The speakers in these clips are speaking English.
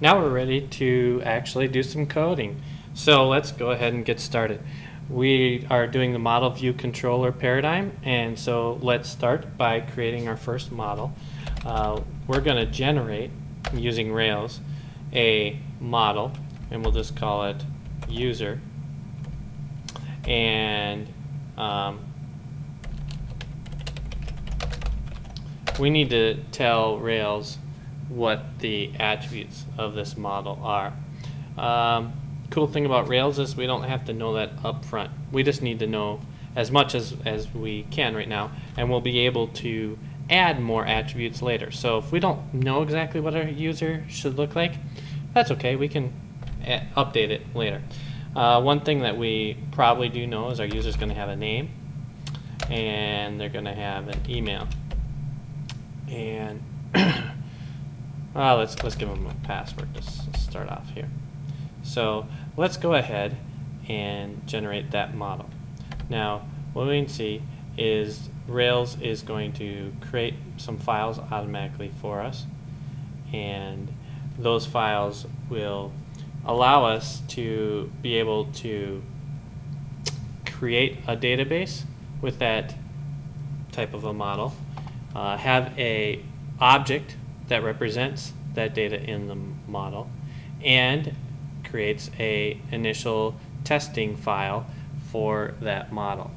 now we're ready to actually do some coding. So let's go ahead and get started. We are doing the model view controller paradigm, and so let's start by creating our first model. Uh, we're going to generate, using Rails, a model, and we'll just call it user. And um, we need to tell Rails what the attributes of this model are. Um, cool thing about Rails is we don't have to know that up front. We just need to know as much as, as we can right now, and we'll be able to add more attributes later. So if we don't know exactly what our user should look like, that's okay. We can update it later. Uh, one thing that we probably do know is our user is going to have a name, and they're going to have an email. And well, let's let's give them a password to start off here. So let's go ahead and generate that model. Now, what we can see is Rails is going to create some files automatically for us, and those files will allow us to be able to create a database with that type of a model, uh, have a object that represents that data in the model, and creates a initial testing file for that model.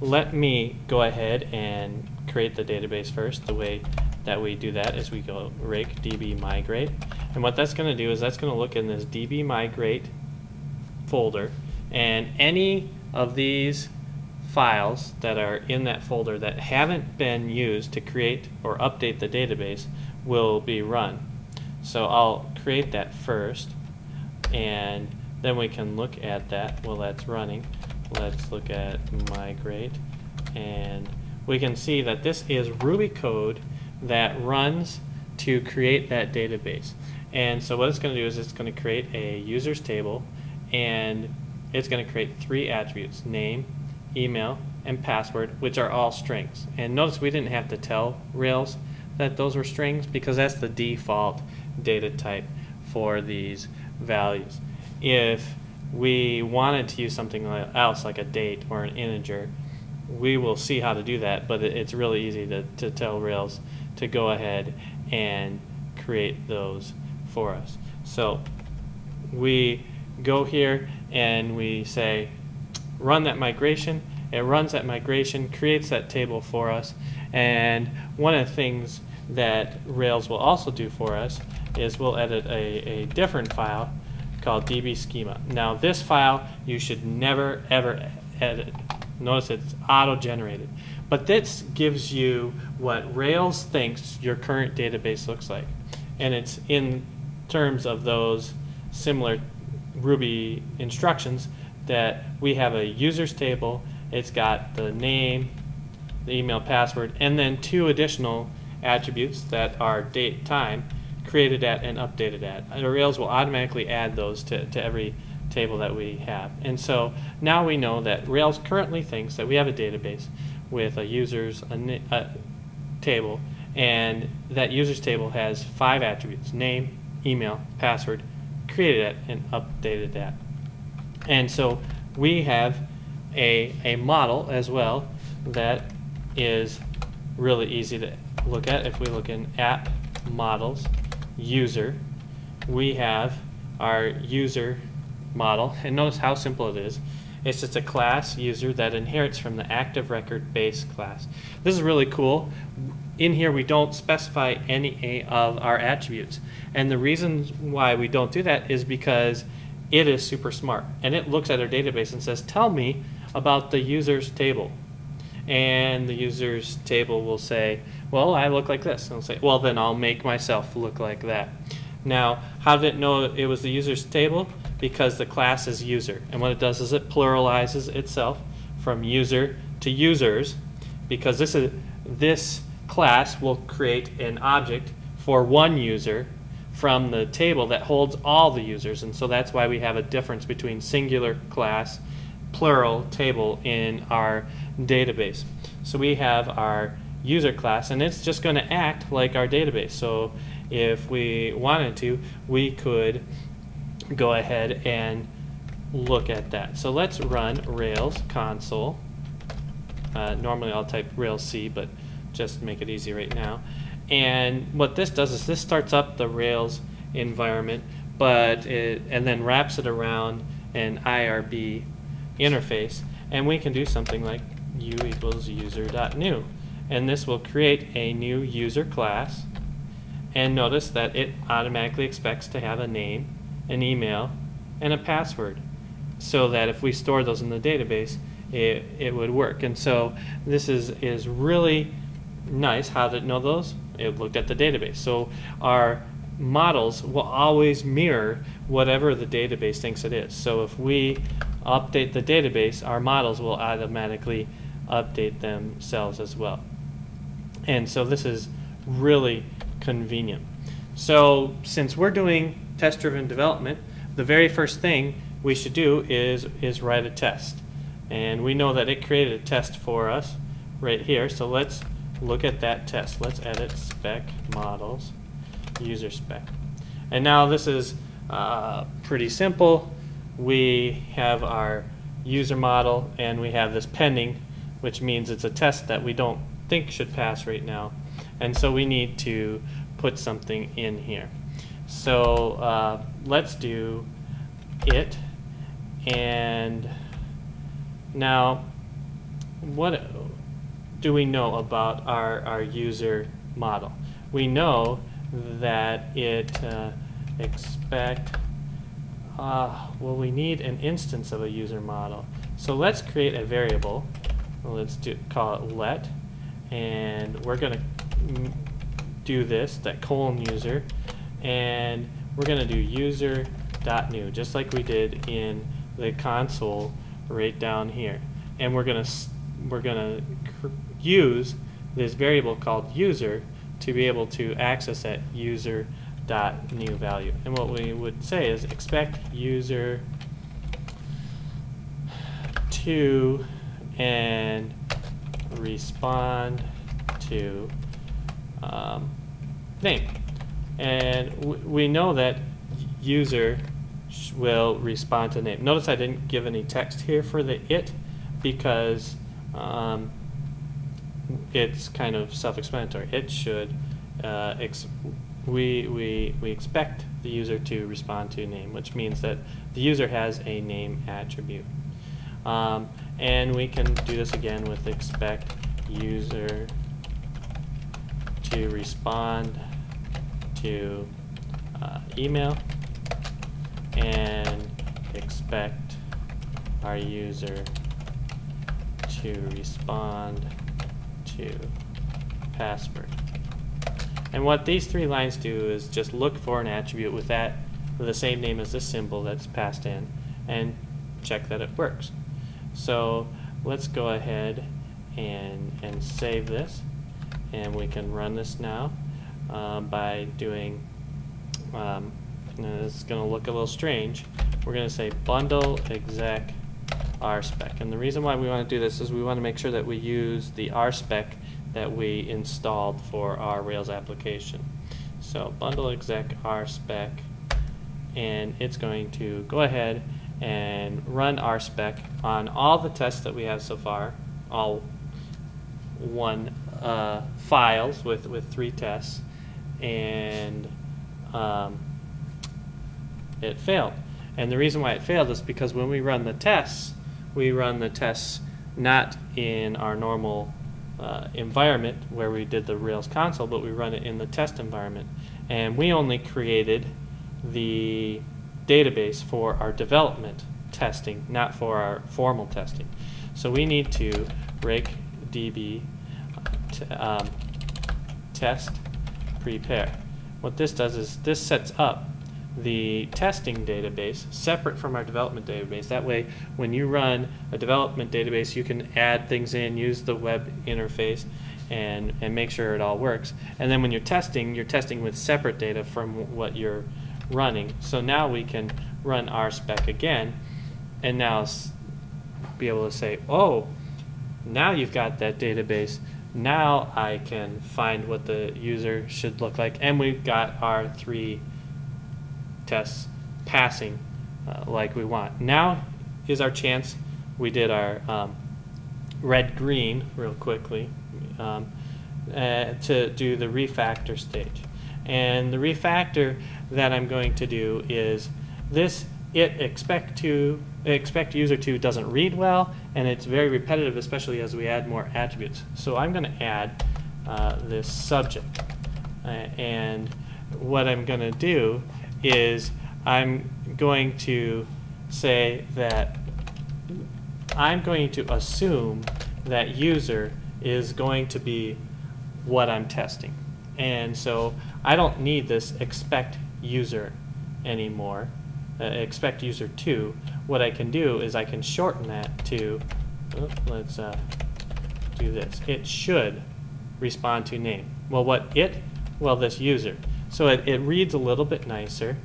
Let me go ahead and create the database first. The way that we do that is we go rake db migrate. And what that's going to do is that's going to look in this db migrate folder and any of these files that are in that folder that haven't been used to create or update the database will be run. So I'll create that first and then we can look at that while that's running. Let's look at migrate and we can see that this is Ruby code that runs to create that database. And so what it's going to do is it's going to create a users table and it's going to create three attributes, name, email, and password, which are all strings. And notice we didn't have to tell Rails that those were strings because that's the default data type for these values. If we wanted to use something else like a date or an integer, we will see how to do that, but it's really easy to, to tell Rails to go ahead and create those for us. So we go here and we say run that migration. It runs that migration, creates that table for us, and one of the things that Rails will also do for us is we'll edit a, a different file called db schema. Now this file you should never ever edit. Notice it's auto-generated. But this gives you what Rails thinks your current database looks like. And it's in terms of those similar Ruby instructions that we have a users table, it's got the name, the email password, and then two additional attributes that are date time created at and updated at. And Rails will automatically add those to, to every table that we have. And so now we know that Rails currently thinks that we have a database with a users a, a table, and that users table has five attributes: name, email, password, created at, and updated at. And so we have a, a model as well that is really easy to look at. If we look in app models, user, we have our user model, and notice how simple it is. It's just a class user that inherits from the active record base class. This is really cool. In here, we don't specify any of our attributes. And the reason why we don't do that is because it is super smart. And it looks at our database and says, tell me about the user's table. And the user's table will say, well, I look like this. And I'll say, well, then I'll make myself look like that. Now, how did it know it was the user's table? Because the class is user. And what it does is it pluralizes itself from user to users because this is this class will create an object for one user from the table that holds all the users. And so that's why we have a difference between singular class, plural table in our database. So we have our user class, and it's just going to act like our database. So if we wanted to, we could go ahead and look at that. So let's run Rails console. Uh, normally I'll type Rails C, but just make it easy right now. And what this does is this starts up the Rails environment, but it, and then wraps it around an IRB interface. And we can do something like u equals user.new. And this will create a new user class. And notice that it automatically expects to have a name, an email, and a password. So that if we store those in the database, it, it would work. And so this is, is really nice. How did it know those? It looked at the database. So our models will always mirror whatever the database thinks it is. So if we update the database, our models will automatically update themselves as well. And so this is really convenient. So since we're doing test-driven development, the very first thing we should do is, is write a test. And we know that it created a test for us right here. So let's look at that test. Let's edit spec models, user spec. And now this is uh, pretty simple. We have our user model and we have this pending, which means it's a test that we don't think should pass right now. And so we need to put something in here. So uh, let's do it. And now, what do we know about our, our user model? We know that it uh, expect, uh, well, we need an instance of a user model. So let's create a variable. Let's do, call it let, and we're going to do this, that colon user, and we're going to do user.new, just like we did in the console right down here. And we're going to we're going to use this variable called user to be able to access that user dot new value. And what we would say is expect user to and respond to um, name. And we know that user will respond to name. Notice I didn't give any text here for the it because um, it's kind of self-explanatory. It should, uh, we, we, we expect the user to respond to name, which means that the user has a name attribute. Um, and we can do this again with expect user to respond to uh, email and expect our user to respond to password. And what these three lines do is just look for an attribute with that with the same name as the symbol that's passed in and check that it works. So let's go ahead and, and save this and we can run this now uh, by doing um, it's going to look a little strange we're going to say bundle exec rspec. And the reason why we want to do this is we want to make sure that we use the rspec that we installed for our Rails application. So bundle exec rspec, and it's going to go ahead and run rspec on all the tests that we have so far, all one uh, files with, with three tests, and um, it failed. And the reason why it failed is because when we run the tests, we run the tests not in our normal uh, environment where we did the Rails console, but we run it in the test environment. And we only created the database for our development testing, not for our formal testing. So we need to rake db um, test prepare. What this does is this sets up the testing database separate from our development database. That way, when you run a development database, you can add things in, use the web interface, and, and make sure it all works. And then when you're testing, you're testing with separate data from what you're running. So now we can run rspec again, and now be able to say, oh, now you've got that database Now I can find what the user should look like, and we've got our three tests passing uh, like we want. Now is our chance. We did our um, red green real quickly um, uh, to do the refactor stage. And the refactor that I'm going to do is this it expect to expect user to doesn't read well and it's very repetitive especially as we add more attributes so I'm going to add uh, this subject uh, and what I'm going to do is I'm going to say that I'm going to assume that user is going to be what I'm testing and so I don't need this expect user anymore uh, expect user to, what I can do is I can shorten that to, oh, let's uh, do this. It should respond to name. Well, what it? Well, this user. So it, it reads a little bit nicer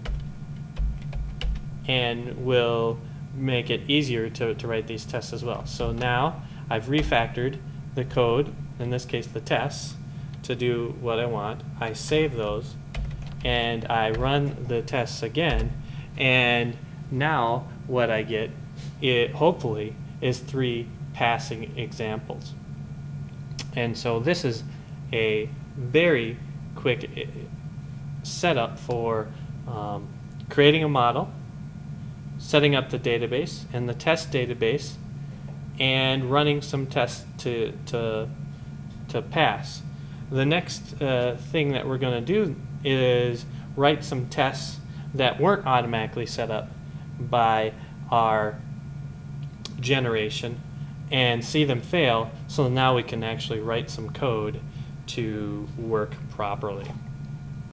and will make it easier to, to write these tests as well. So now I've refactored the code, in this case the tests, to do what I want. I save those and I run the tests again and now what I get, it hopefully, is three passing examples. And so this is a very quick setup for um, creating a model, setting up the database and the test database, and running some tests to, to, to pass. The next uh, thing that we're going to do is write some tests that weren't automatically set up by our generation and see them fail so now we can actually write some code to work properly.